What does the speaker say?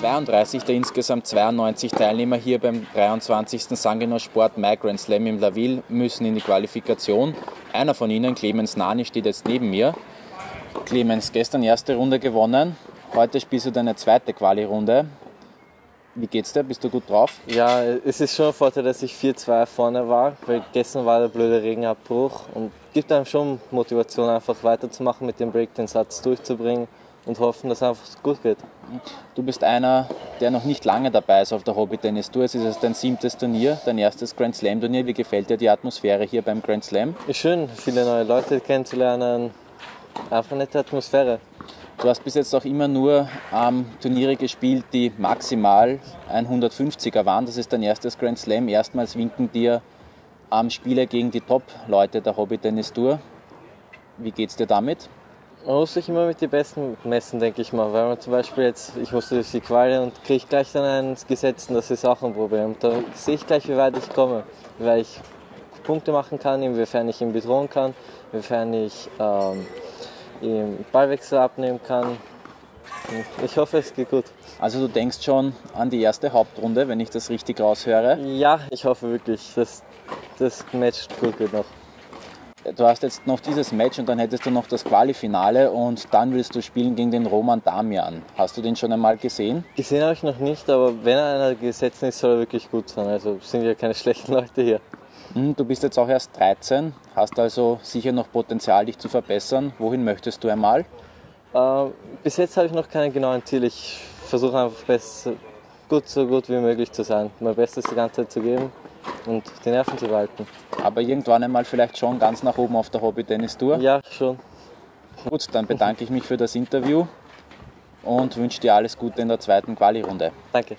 33 der insgesamt 92 Teilnehmer hier beim 23. Sangenor Sport My Grand Slam im Laville müssen in die Qualifikation. Einer von ihnen, Clemens Nani, steht jetzt neben mir. Clemens, gestern erste Runde gewonnen. Heute spielst du deine zweite Quali-Runde. Wie geht's dir? Bist du gut drauf? Ja, es ist schon ein Vorteil, dass ich 4-2 vorne war, weil gestern war der blöde Regenabbruch und gibt einem schon Motivation, einfach weiterzumachen mit dem Break, den Satz durchzubringen und hoffen, dass es einfach gut geht. Du bist einer, der noch nicht lange dabei ist auf der Hobby Tennis Tour. Es ist jetzt dein siebtes Turnier, dein erstes Grand Slam Turnier. Wie gefällt dir die Atmosphäre hier beim Grand Slam? Ist schön, viele neue Leute kennenzulernen. Einfach eine nette Atmosphäre. Du hast bis jetzt auch immer nur ähm, Turniere gespielt, die maximal 150er waren. Das ist dein erstes Grand Slam. Erstmals winken dir ähm, Spiele gegen die Top-Leute der Hobby Tennis Tour. Wie geht's dir damit? Man muss sich immer mit den Besten messen, denke ich mal. Weil man zum Beispiel jetzt, ich musste durch die Quali und kriege gleich dann eins gesetzt und das ist auch ein Problem. Da sehe ich gleich, wie weit ich komme. Weil ich Punkte machen kann, inwiefern ich ihn bedrohen kann, inwiefern ich ähm, ihm Ballwechsel abnehmen kann. Ich hoffe, es geht gut. Also du denkst schon an die erste Hauptrunde, wenn ich das richtig raushöre? Ja, ich hoffe wirklich, dass das Match gut geht noch. Du hast jetzt noch dieses Match und dann hättest du noch das Quali-Finale und dann willst du spielen gegen den Roman Damian. Hast du den schon einmal gesehen? Gesehen habe ich noch nicht, aber wenn er einer gesetzt ist, soll er wirklich gut sein. Also sind ja keine schlechten Leute hier. Hm, du bist jetzt auch erst 13, hast also sicher noch Potenzial, dich zu verbessern. Wohin möchtest du einmal? Äh, bis jetzt habe ich noch keine genauen Ziele. Ich versuche einfach besser, gut, so gut wie möglich zu sein, mein Bestes die ganze Zeit zu geben und die Nerven zu behalten. Aber irgendwann einmal vielleicht schon ganz nach oben auf der Hobby-Tennis-Tour? Ja, schon. Gut, dann bedanke ich mich für das Interview und wünsche dir alles Gute in der zweiten Quali-Runde. Danke.